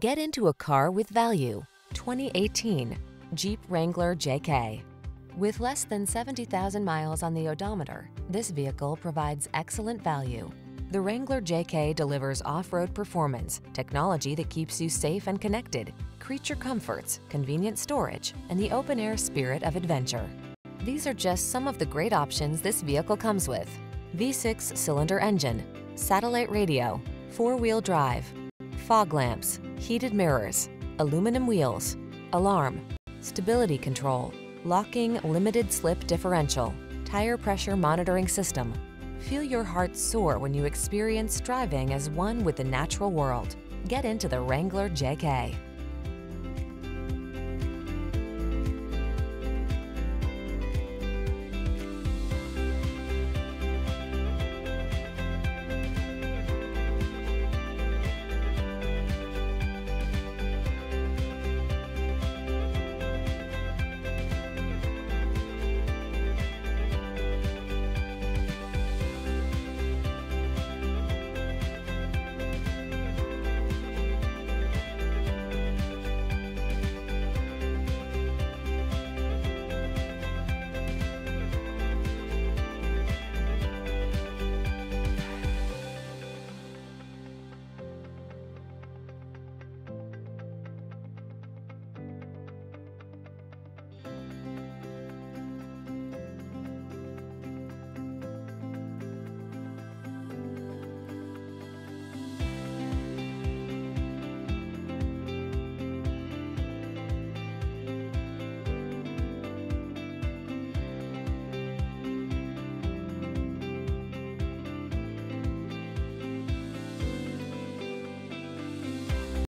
Get into a car with value. 2018 Jeep Wrangler JK. With less than 70,000 miles on the odometer, this vehicle provides excellent value. The Wrangler JK delivers off-road performance, technology that keeps you safe and connected, creature comforts, convenient storage, and the open-air spirit of adventure. These are just some of the great options this vehicle comes with. V6 cylinder engine, satellite radio, four-wheel drive, fog lamps, heated mirrors, aluminum wheels, alarm, stability control, locking limited slip differential, tire pressure monitoring system. Feel your heart soar when you experience driving as one with the natural world. Get into the Wrangler JK.